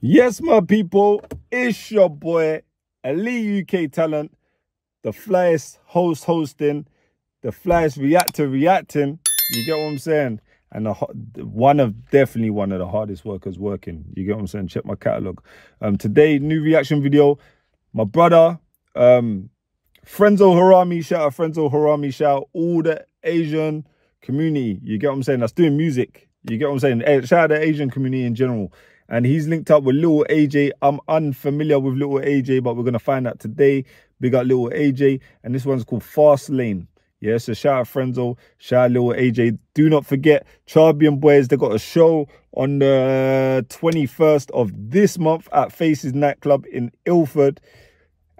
Yes, my people, it's your boy, Elite UK Talent, the flyest host hosting, the flyest reactor reacting. You get what I'm saying? And the, one of, definitely one of the hardest workers working. You get what I'm saying? Check my catalog. Um, today, new reaction video. My brother, um, Frenzo Harami, shout out Frenzo Harami, shout out all the Asian community. You get what I'm saying? That's doing music. You get what I'm saying? Eh, shout out the Asian community in general and he's linked up with Little AJ. I'm unfamiliar with Little AJ, but we're going to find out today. Big up Little AJ, and this one's called Fast Lane. Yeah, so shout out Frenzo, shout out Little AJ. Do not forget, Chabbian Boyz, they got a show on the 21st of this month at Faces Nightclub in Ilford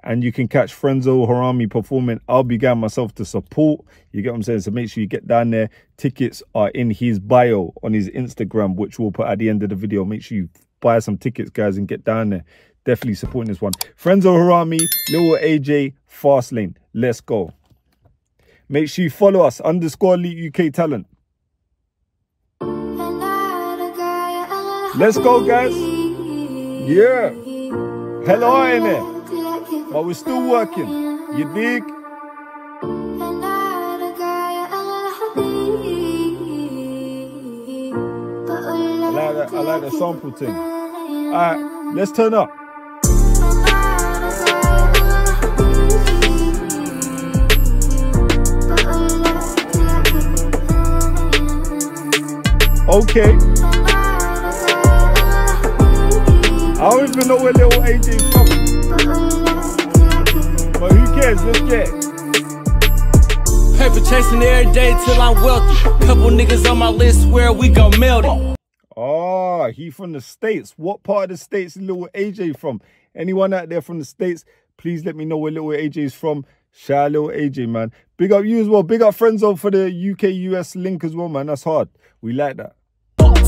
and you can catch Frenzo Harami performing. I'll be going myself to support. You get what I'm saying? So make sure you get down there. Tickets are in his bio on his Instagram, which we'll put at the end of the video. Make sure you buy some tickets, guys, and get down there. Definitely supporting this one. Frenzo Harami, Little AJ, Fast Lane. Let's go. Make sure you follow us, underscore Elite UK Talent. Let's go, guys. Yeah. Hello in there. But we're still working. You dig? I like that, I like the sample thing. Alright, let's turn up. Okay. I don't even know where little AJ from. But who cares? Let's get Paper chasing every day till I'm wealthy. Couple niggas on my list where we gon' melt it. Oh, ah, he from the States. What part of the States is Little AJ from? Anyone out there from the States, please let me know where Little AJ is from. Shout out Little AJ, man. Big up you as well. Big up friends over for the UK-US link as well, man. That's hard. We like that.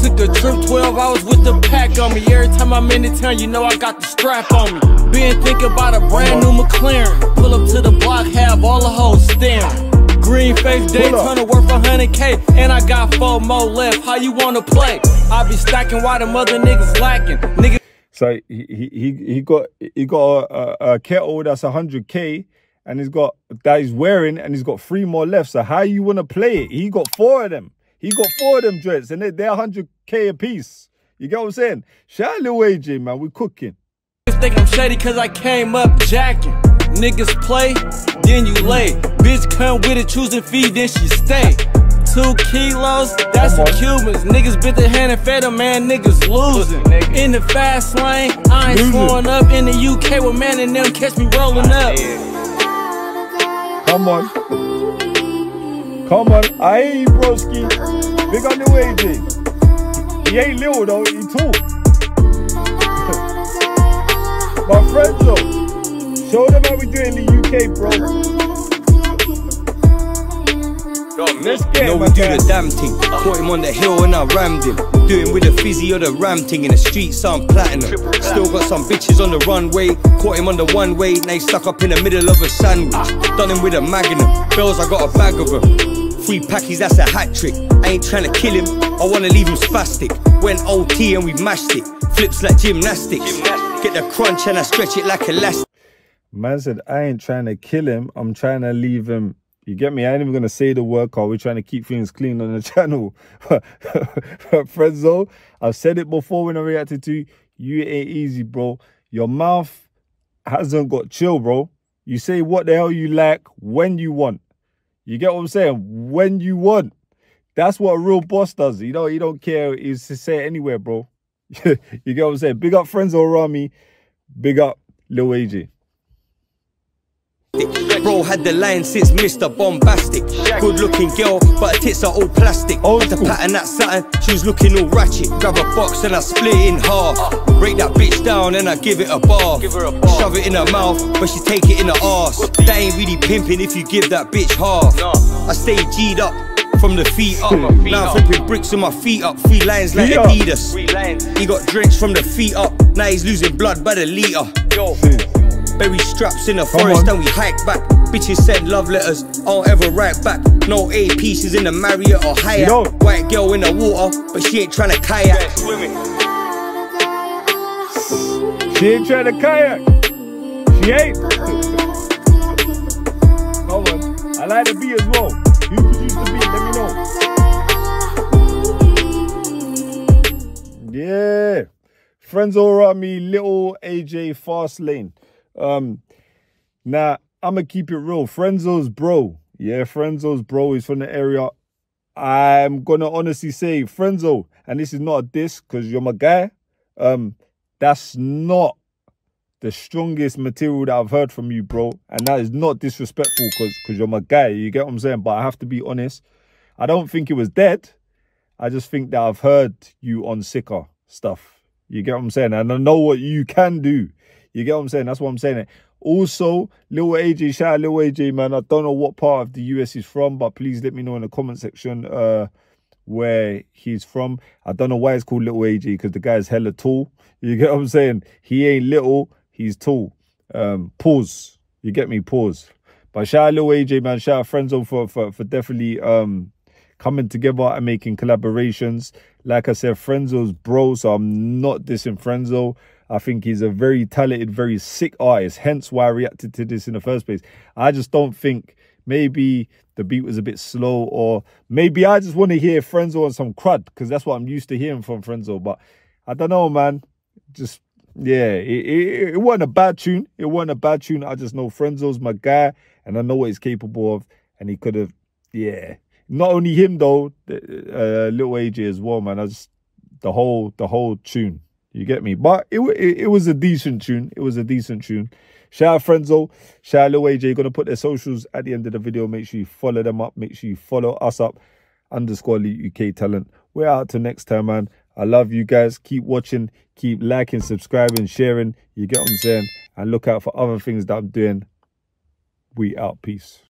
Took a trip 12 hours with the pack on me. Every time I'm in the town, you know I got the strap on me. Been thinking about a brand new McLaren. Pull up to the block, have all the hoes staring. Green face Daytona worth a hundred K, and I got four more left. How you wanna play? I be stacking while the mother niggas lacking. Nigga. So he he he got he got a, a kettle that's hundred K, and he's got that he's wearing, and he's got three more left. So how you wanna play it? He got four of them. He got four of them dreads and they, they're 100K a piece. You get what I'm saying? Shout out Lil AJ, man. We cooking. Think I'm shady cause I came up jacking. Niggas play, then you lay. Bitch come with it, choosing feed, then she stay. Two kilos, that's some Cubans. Niggas bit the hand and fed them, man. Niggas losing. In the fast lane, I ain't slowing up. In the UK with man and them catch me rolling up. Come on. Come on. I ain't you, broski. Big on the AJ. He ain't little though, he tall. My friends though. Show them how we do in the UK, bro. Let's get know we do the damn thing. Caught him on the hill and I rammed him. Doing with the fizzy or the ram thing in the streets, I'm platinum. Still got some bitches on the runway. Caught him on the one way, now he's stuck up in the middle of a sandwich. Done him with a magnum. Bells, I got a bag of them. Three packies, that's a hat trick. I ain't trying to kill him, I wanna leave him spastic. Went OT and we mashed it. Flips like gymnastics. Get the crunch and I stretch it like elastic. Man said, I ain't trying to kill him, I'm trying to leave him. You get me? I ain't even gonna say the word call. We're trying to keep things clean on the channel. Frenzo, I've said it before when I reacted to you. Ain't easy, bro. Your mouth hasn't got chill, bro. You say what the hell you like when you want. You get what I'm saying? When you want. That's what a real boss does. You know, he don't care. He's to say anywhere, bro. you get what I'm saying? Big up Frenzo Harami. Big up Lil AJ. Bro had the line since Mr. Bombastic. Good looking girl, but her tits are all plastic. Old the pattern that satin, she was looking all ratchet. Grab a box and I split it in half. Break that bitch down and I give it a bath. Shove it in her mouth, but she take it in her ass. That ain't really pimping if you give that bitch half. I stay G'd up from the feet up. Now I'm flipping bricks with my feet up. Three lines like Adidas. He got drenched from the feet up. Now he's losing blood by the liter. Bury straps in the forest on. and we hike back. Bitches send love letters, I don't ever write back. No A pieces in the Marriott or You Hyatt. White girl in the water, but she ain't trying to kayak. Swimming. She ain't trying to kayak. She ain't. Come on. I like the beat as well. Who produced the beat? Let me know. Yeah. Frenzo Harami, little AJ Fast Lane. Um, now I'ma keep it real. Frenzo's bro. Yeah, Frenzo's bro is from the area. I'm gonna honestly say, Frenzo, and this is not a diss because you're my guy. Um, that's not the strongest material that I've heard from you, bro. And that is not disrespectful because because you're my guy. You get what I'm saying? But I have to be honest. I don't think it was dead. I just think that I've heard you on sicker stuff. You get what I'm saying? And I know what you can do. You get what I'm saying? That's what I'm saying. Also, Lil AJ, shout out Lil AJ, man. I don't know what part of the US he's from, but please let me know in the comment section uh, where he's from. I don't know why it's called Little AJ because the guy's hella tall. You get what I'm saying? He ain't little, he's tall. Um, pause. You get me? Pause. But shout out Lil AJ, man. Shout out Frenzo for, for, for definitely um, coming together and making collaborations. Like I said, Frenzo's bro, so I'm not dissing Frenzo. I think he's a very talented, very sick artist, hence why I reacted to this in the first place. I just don't think maybe the beat was a bit slow, or maybe I just want to hear Frenzo on some crud, because that's what I'm used to hearing from Frenzo. But I don't know, man. Just yeah, it, it, it wasn't a bad tune. It wasn't a bad tune. I just know Frenzo's my guy, and I know what he's capable of, and he could have, yeah. Not only him though, uh, little AJ as well, man. I just the whole the whole tune. You get me? But it, it, it was a decent tune. It was a decent tune. Shout out Frenzo. Shout out Lil AJ. Gonna put their socials at the end of the video. Make sure you follow them up. Make sure you follow us up. Underscore Elite UK Talent. We're out till next time, man. I love you guys. Keep watching. Keep liking, subscribing, sharing. You get what I'm saying? And look out for other things that I'm doing. We out. Peace.